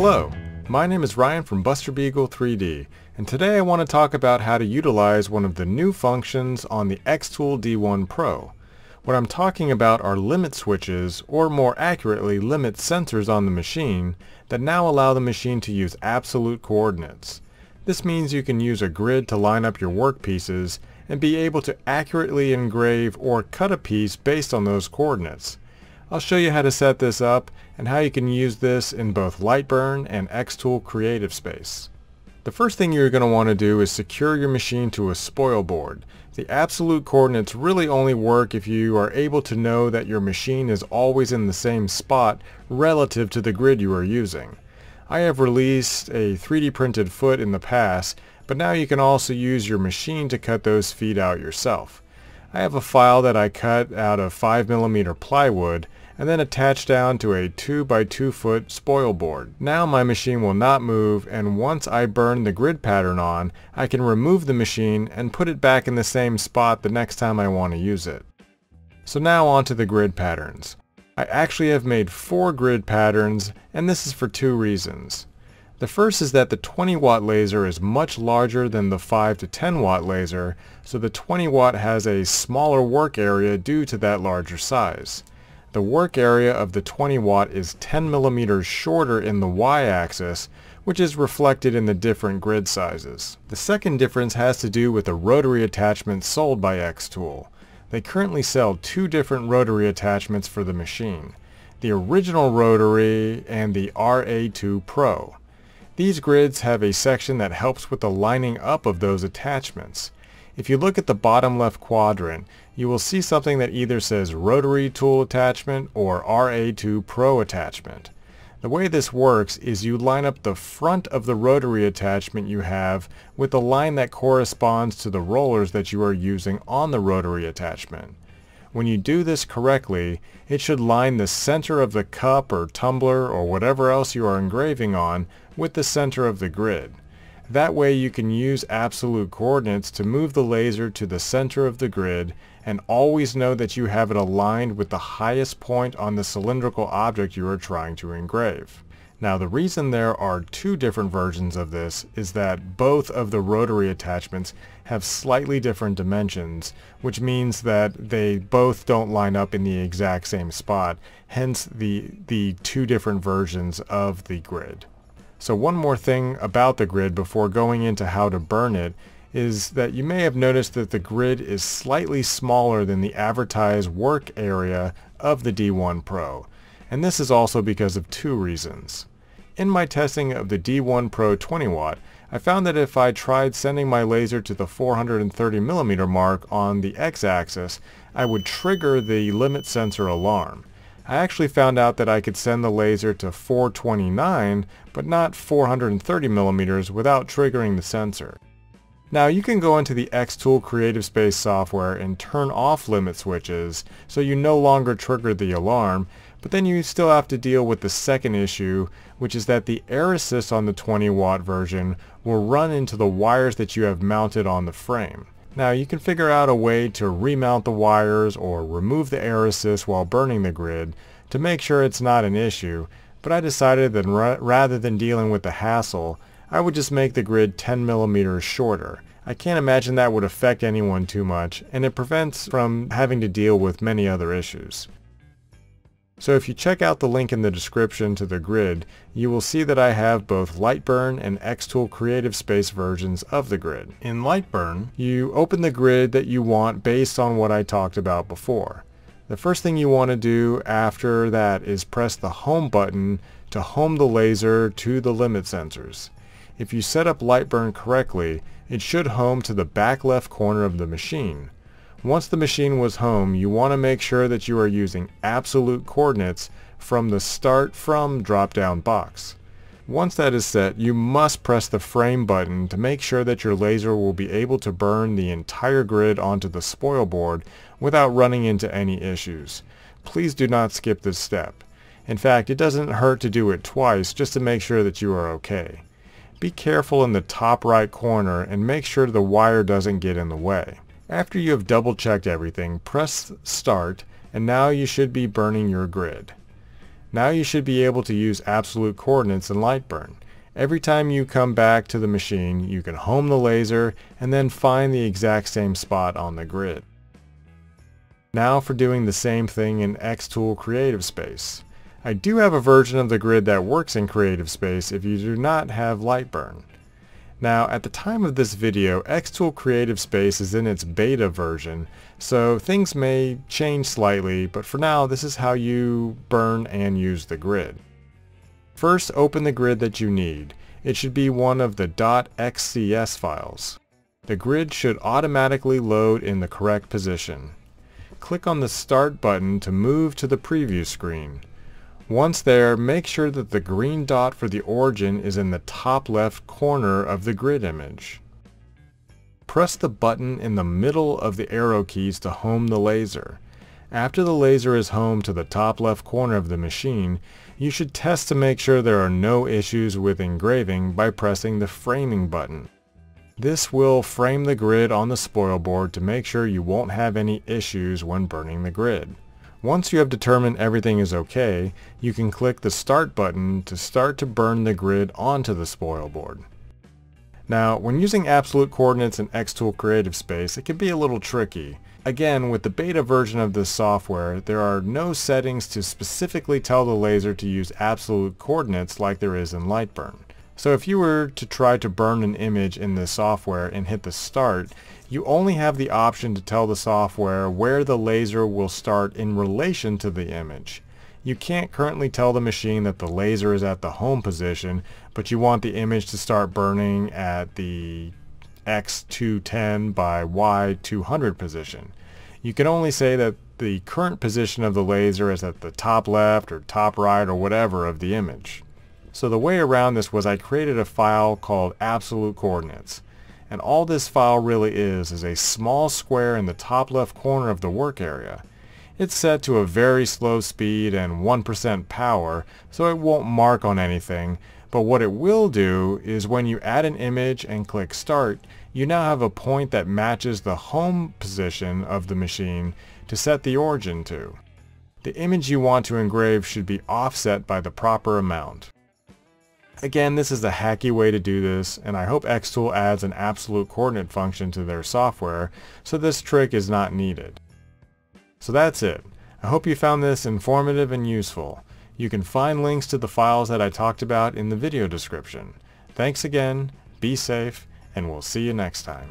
Hello, my name is Ryan from Buster Beagle 3D, and today I want to talk about how to utilize one of the new functions on the Xtool D1 Pro. What I'm talking about are limit switches, or more accurately limit sensors on the machine, that now allow the machine to use absolute coordinates. This means you can use a grid to line up your workpieces and be able to accurately engrave or cut a piece based on those coordinates. I'll show you how to set this up and how you can use this in both Lightburn and Xtool Creative Space. The first thing you're going to want to do is secure your machine to a spoil board. The absolute coordinates really only work if you are able to know that your machine is always in the same spot relative to the grid you are using. I have released a 3D printed foot in the past, but now you can also use your machine to cut those feet out yourself. I have a file that I cut out of 5mm plywood and then attach down to a 2 by 2 foot spoil board. Now my machine will not move and once I burn the grid pattern on, I can remove the machine and put it back in the same spot the next time I want to use it. So now on to the grid patterns. I actually have made four grid patterns and this is for two reasons. The first is that the 20 watt laser is much larger than the 5 to 10 watt laser, so the 20 watt has a smaller work area due to that larger size. The work area of the 20 watt is 10 millimeters shorter in the y-axis, which is reflected in the different grid sizes. The second difference has to do with the rotary attachments sold by Xtool. They currently sell two different rotary attachments for the machine, the original rotary and the RA2 Pro. These grids have a section that helps with the lining up of those attachments. If you look at the bottom left quadrant, you will see something that either says Rotary Tool Attachment or RA2 Pro Attachment. The way this works is you line up the front of the rotary attachment you have with the line that corresponds to the rollers that you are using on the rotary attachment. When you do this correctly, it should line the center of the cup or tumbler or whatever else you are engraving on with the center of the grid. That way you can use absolute coordinates to move the laser to the center of the grid and always know that you have it aligned with the highest point on the cylindrical object you are trying to engrave. Now the reason there are two different versions of this is that both of the rotary attachments have slightly different dimensions, which means that they both don't line up in the exact same spot, hence the, the two different versions of the grid. So one more thing about the grid before going into how to burn it is that you may have noticed that the grid is slightly smaller than the advertised work area of the D1 Pro. And this is also because of two reasons. In my testing of the D1 Pro 20 watt, I found that if I tried sending my laser to the 430 millimeter mark on the x-axis, I would trigger the limit sensor alarm. I actually found out that I could send the laser to 429 but not 430 millimeters without triggering the sensor. Now you can go into the Xtool Creative Space software and turn off limit switches so you no longer trigger the alarm, but then you still have to deal with the second issue, which is that the air assist on the 20 watt version will run into the wires that you have mounted on the frame. Now you can figure out a way to remount the wires or remove the air assist while burning the grid to make sure it's not an issue, but I decided that rather than dealing with the hassle, I would just make the grid 10 millimeters shorter. I can't imagine that would affect anyone too much, and it prevents from having to deal with many other issues. So if you check out the link in the description to the grid, you will see that I have both Lightburn and Xtool Creative Space versions of the grid. In Lightburn, you open the grid that you want based on what I talked about before. The first thing you want to do after that is press the home button to home the laser to the limit sensors. If you set up Lightburn correctly, it should home to the back left corner of the machine. Once the machine was home, you want to make sure that you are using absolute coordinates from the Start From drop-down box. Once that is set, you must press the frame button to make sure that your laser will be able to burn the entire grid onto the spoil board without running into any issues. Please do not skip this step. In fact, it doesn't hurt to do it twice just to make sure that you are okay. Be careful in the top right corner and make sure the wire doesn't get in the way. After you have double checked everything, press start and now you should be burning your grid. Now you should be able to use absolute coordinates in Lightburn. Every time you come back to the machine, you can home the laser and then find the exact same spot on the grid. Now for doing the same thing in Xtool Creative Space. I do have a version of the grid that works in Creative Space if you do not have Lightburn. Now, at the time of this video, Xtool Creative Space is in its beta version, so things may change slightly, but for now, this is how you burn and use the grid. First, open the grid that you need. It should be one of the .xcs files. The grid should automatically load in the correct position. Click on the Start button to move to the preview screen. Once there, make sure that the green dot for the origin is in the top left corner of the grid image. Press the button in the middle of the arrow keys to home the laser. After the laser is home to the top left corner of the machine, you should test to make sure there are no issues with engraving by pressing the framing button. This will frame the grid on the spoil board to make sure you won't have any issues when burning the grid. Once you have determined everything is okay, you can click the Start button to start to burn the grid onto the spoil board. Now, when using absolute coordinates in Xtool Creative Space, it can be a little tricky. Again, with the beta version of this software, there are no settings to specifically tell the laser to use absolute coordinates like there is in Lightburn. So if you were to try to burn an image in this software and hit the start, you only have the option to tell the software where the laser will start in relation to the image. You can't currently tell the machine that the laser is at the home position, but you want the image to start burning at the X210 by Y200 position. You can only say that the current position of the laser is at the top left or top right or whatever of the image. So the way around this was I created a file called absolute coordinates. And all this file really is is a small square in the top left corner of the work area. It's set to a very slow speed and 1% power, so it won't mark on anything, but what it will do is when you add an image and click start, you now have a point that matches the home position of the machine to set the origin to. The image you want to engrave should be offset by the proper amount. Again, this is a hacky way to do this, and I hope Xtool adds an absolute coordinate function to their software, so this trick is not needed. So that's it. I hope you found this informative and useful. You can find links to the files that I talked about in the video description. Thanks again, be safe, and we'll see you next time.